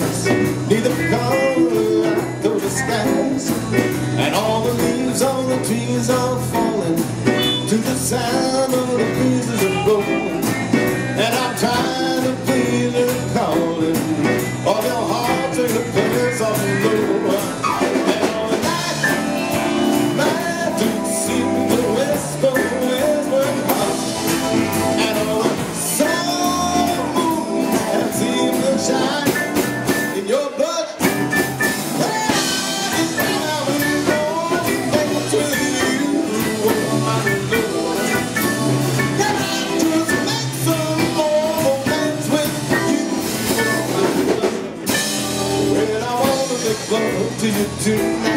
to make moments Neither Colorado skies. And all the leaves on the trees are falling To the sound of the breezes to do.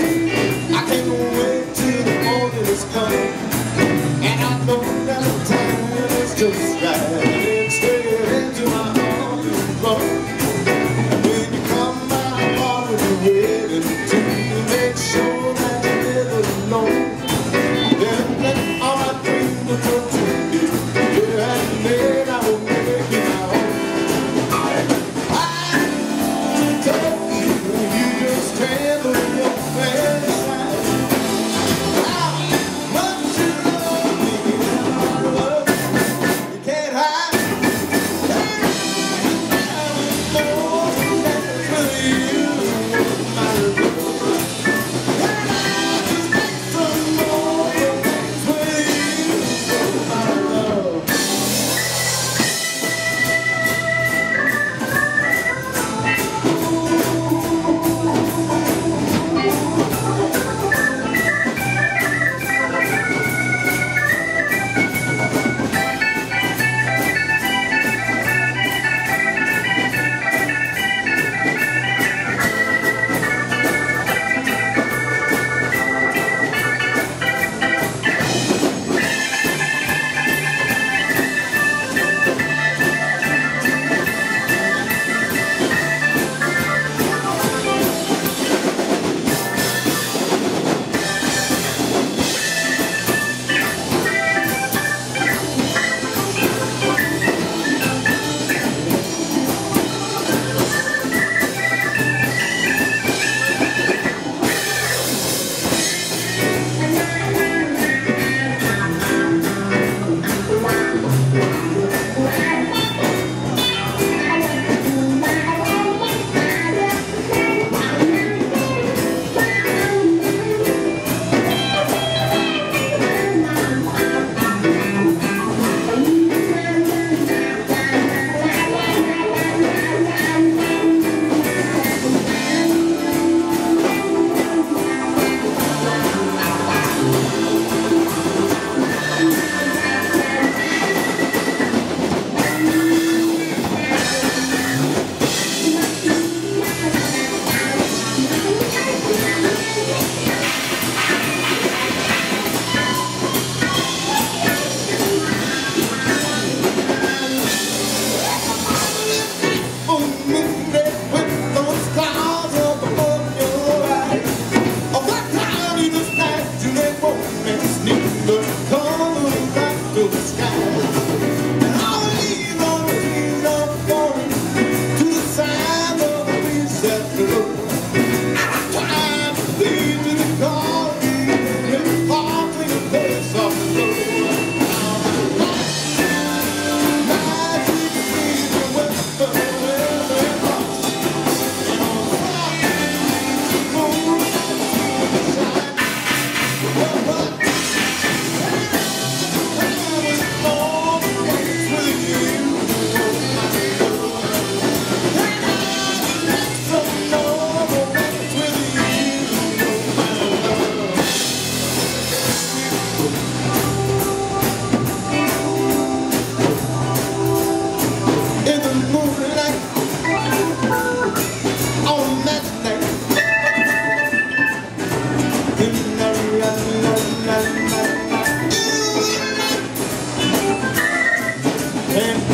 Thanks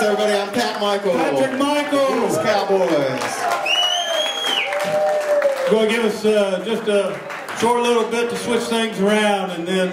everybody, I'm Pat Michael. Patrick Michaels, Eagles Cowboys. Go give us uh, just a short little bit to switch things around, and then